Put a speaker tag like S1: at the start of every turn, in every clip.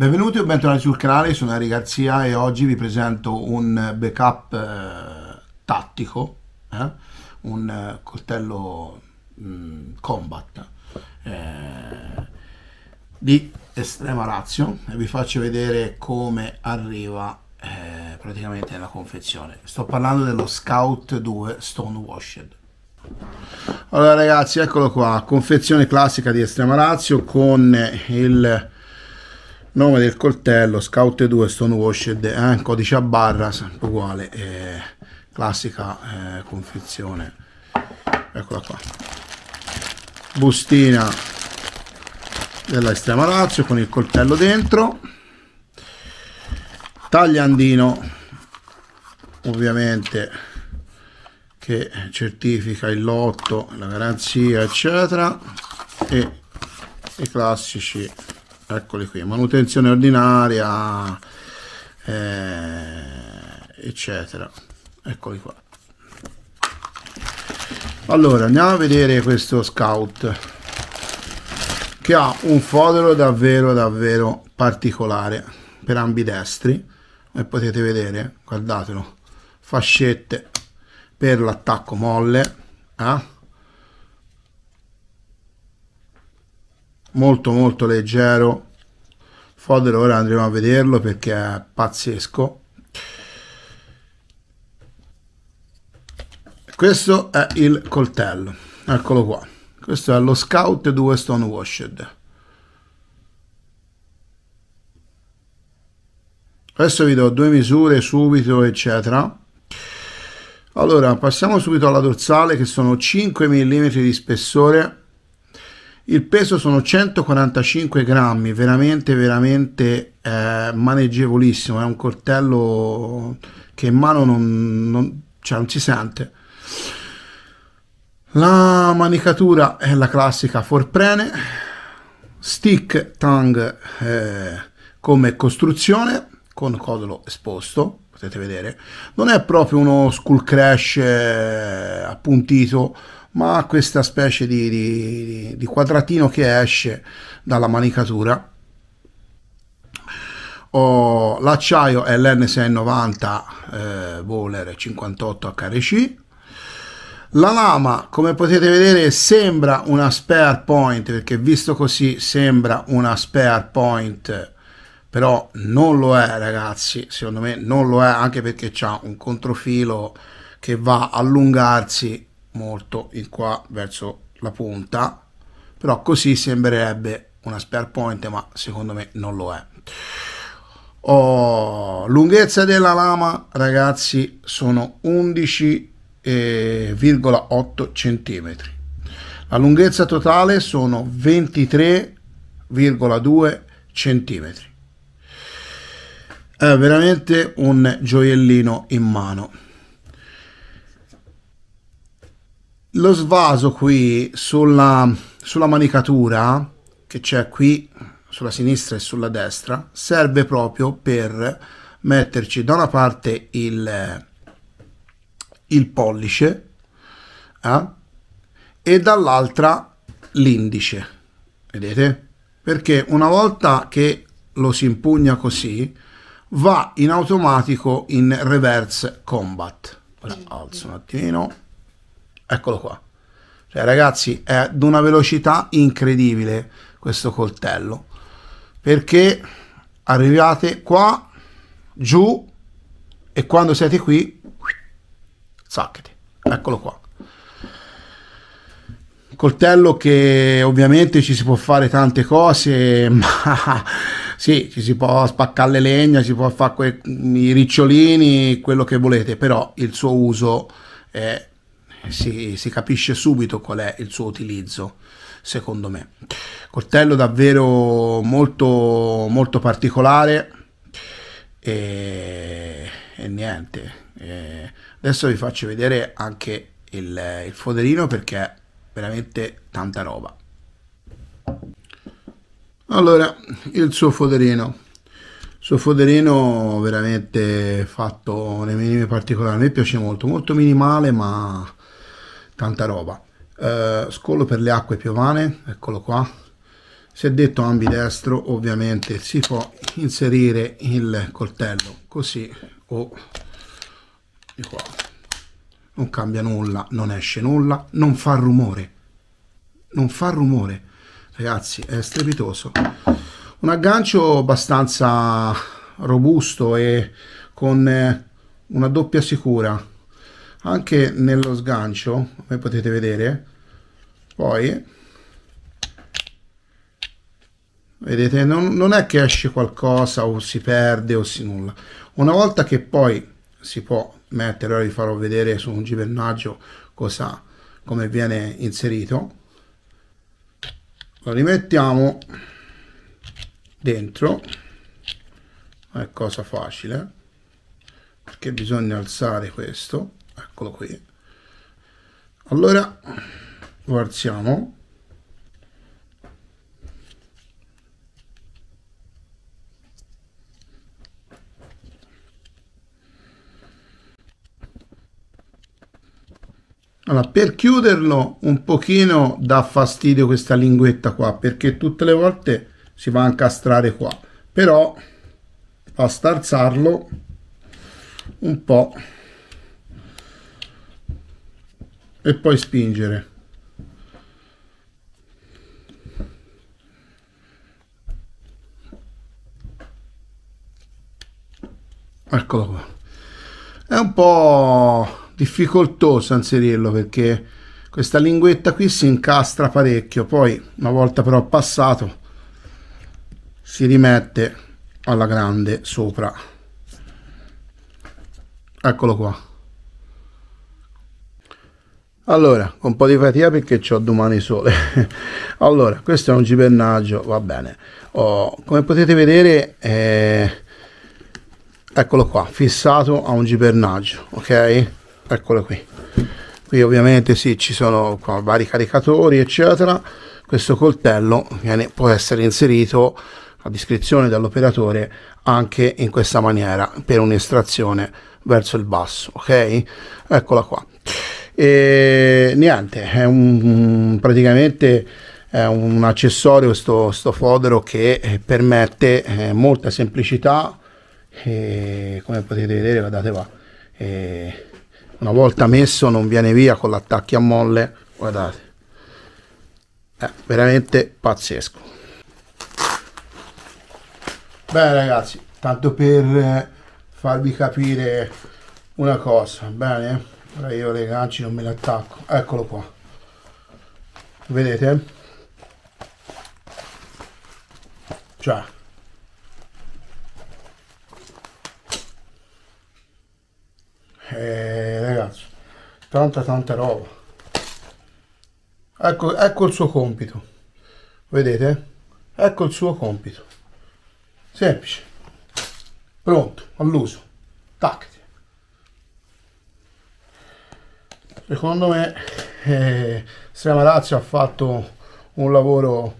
S1: Benvenuti o bentornati sul canale, sono Enrico Garzia e oggi vi presento un backup eh, tattico, eh? un eh, coltello mh, mm, combat eh, di estrema razio e vi faccio vedere come arriva eh, praticamente nella confezione. Sto parlando dello Scout 2 Stonewashed. Allora ragazzi, eccolo qua, confezione classica di estrema razio con il nome del coltello Scout 2 Stonewashed eh, codice a barra uguale eh, classica eh, confezione. Eccola qua. Bustina della estrema razio con il coltello dentro. Tagliandino ovviamente che certifica il lotto la garanzia eccetera e i classici eccoli qui manutenzione ordinaria eh, eccetera eccoli qua allora andiamo a vedere questo scout che ha un fodero davvero davvero particolare per ambidestri e potete vedere guardatelo fascette per l'attacco molle eh? Molto molto leggero. Fodero ora andremo a vederlo perché è pazzesco. Questo è il coltello. Eccolo qua. Questo è lo scout 2 stone washed adesso vi do due misure subito eccetera. Allora passiamo subito alla dorsale che sono 5 mm di spessore il peso sono 145 grammi, veramente, veramente eh, maneggevolissimo. È un coltello che in mano non, non, cioè non si sente. La manicatura è la classica forprene, stick tongue eh, come costruzione con codolo esposto, potete vedere. Non è proprio uno skull crash eh, appuntito ma ha questa specie di, di, di quadratino che esce dalla manicatura. Oh, l'acciaio è l'N690 eh, Bowler 58 HRC la lama come potete vedere sembra una spare point perché visto così sembra una spare point però non lo è ragazzi. Secondo me non lo è anche perché c'ha un controfilo che va a allungarsi molto in qua verso la punta però così sembrerebbe una spare point ma secondo me non lo è. Oh, lunghezza della lama ragazzi sono 11,8 centimetri. La lunghezza totale sono 23,2 centimetri. È veramente un gioiellino in mano lo svaso qui sulla, sulla manicatura che c'è qui sulla sinistra e sulla destra serve proprio per metterci da una parte il, il pollice eh, e dall'altra l'indice. Vedete? Perché una volta che lo si impugna così va in automatico in reverse combat. Ora alzo un attimino Eccolo qua. Cioè, ragazzi, è ad una velocità incredibile questo coltello. Perché arrivate qua, giù, e quando siete qui, sacchete. Eccolo qua. Coltello che ovviamente ci si può fare tante cose, ma sì, ci si può spaccare le legna, si può fare i ricciolini, quello che volete, però il suo uso è si, si capisce subito qual è il suo utilizzo secondo me. Coltello davvero molto molto particolare. E, e niente. E adesso vi faccio vedere anche il, il foderino perché è veramente tanta roba. Allora il suo foderino. Suo foderino veramente fatto nei minimi particolari. A me piace molto molto minimale ma tanta roba. Uh, scollo per le acque piovane, eccolo qua, se detto ambidestro ovviamente si può inserire il coltello così o di qua. Non cambia nulla non esce nulla non fa rumore. Non fa rumore. Ragazzi è strepitoso. Un aggancio abbastanza robusto e con eh, una doppia sicura anche nello sgancio come potete vedere poi vedete non, non è che esce qualcosa o si perde o si nulla. Una volta che poi si può mettere ora vi farò vedere su un givernaggio cosa come viene inserito lo rimettiamo dentro. È cosa facile perché bisogna alzare questo eccolo qui. Allora lo alziamo Allora, per chiuderlo un pochino dà fastidio questa linguetta qua, perché tutte le volte si va a incastrare qua. Però basta alzarlo un po' e poi spingere. Eccolo qua. È un po' difficoltoso inserirlo perché questa linguetta qui si incastra parecchio poi una volta però passato si rimette alla grande sopra eccolo qua allora con un po' di fatica perché ho domani sole. Allora questo è un gibernaggio va bene. Oh, come potete vedere eh, eccolo qua fissato a un gibernaggio ok? Eccolo qui. Qui ovviamente sì ci sono qua, vari caricatori eccetera. Questo coltello viene, può essere inserito a discrezione dell'operatore anche in questa maniera per un'estrazione verso il basso ok? Eccola qua e niente è un praticamente è un accessorio sto, sto fodero che eh, permette eh, molta semplicità e come potete vedere guardate qua e una volta messo non viene via con l'attacchi a molle guardate. È veramente pazzesco. Bene ragazzi tanto per eh, farvi capire una cosa bene ora io le ganci non me le attacco. Eccolo qua. Vedete? Cioè eh, ragazzi tanta tanta roba. Ecco, ecco il suo compito. Vedete? Ecco il suo compito. Semplice. Pronto all'uso. Tac secondo me eh, Stramarazio ha fatto un lavoro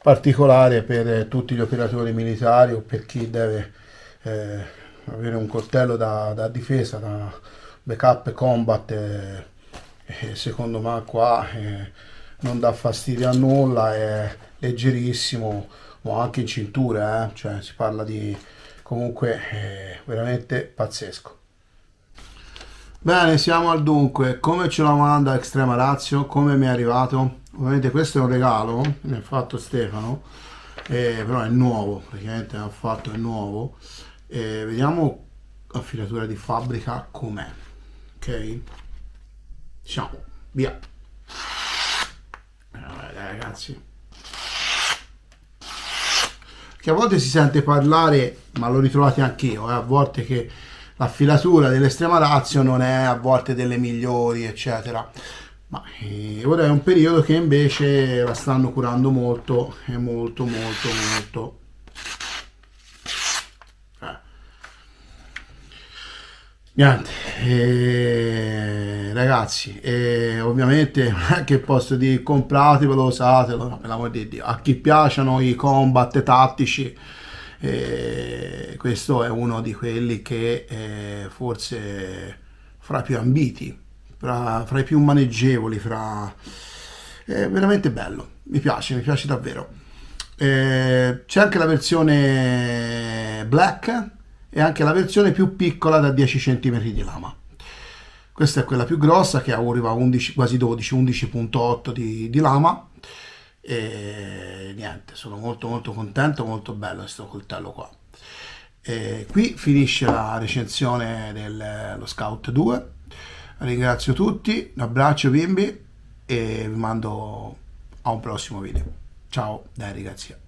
S1: particolare per tutti gli operatori militari o per chi deve eh, avere un coltello da, da difesa, da backup combat, e, e secondo me qua eh, non dà fastidio a nulla, è leggerissimo, ma anche in cintura, eh? cioè si parla di comunque eh, veramente pazzesco. Bene, siamo al dunque, come ce la manda Extrema Razio, come mi è arrivato? Ovviamente questo è un regalo, mi ha fatto Stefano, eh, però è nuovo, praticamente ha fatto è nuovo. Eh, vediamo la filatura di fabbrica com'è ok? Diciamo via. Allora, ragazzi. Che a volte si sente parlare ma lo ritrovate anch'io eh, a volte che la filatura dell'estrema razio non è a volte delle migliori eccetera. Ma eh, ora è un periodo che invece la stanno curando molto e molto molto molto. Niente, eh, ragazzi, eh, ovviamente non che posso dire compratevelo, usatelo, per l'amor di Dio. A chi piacciono i combat tattici, eh, questo è uno di quelli che eh, forse fra i più ambiti, fra, fra, i più maneggevoli, fra... è veramente bello, mi piace, mi piace davvero. Eh, c'è anche la versione black e anche la versione più piccola da 10 cm di lama. Questa è quella più grossa che arriva a 11, quasi 12, 11.8 di, di lama. E niente, sono molto molto contento, molto bello questo coltello qua. E qui finisce la recensione dello Scout 2. Ringrazio tutti, un abbraccio bimbi e vi mando a un prossimo video. Ciao dai ragazzi.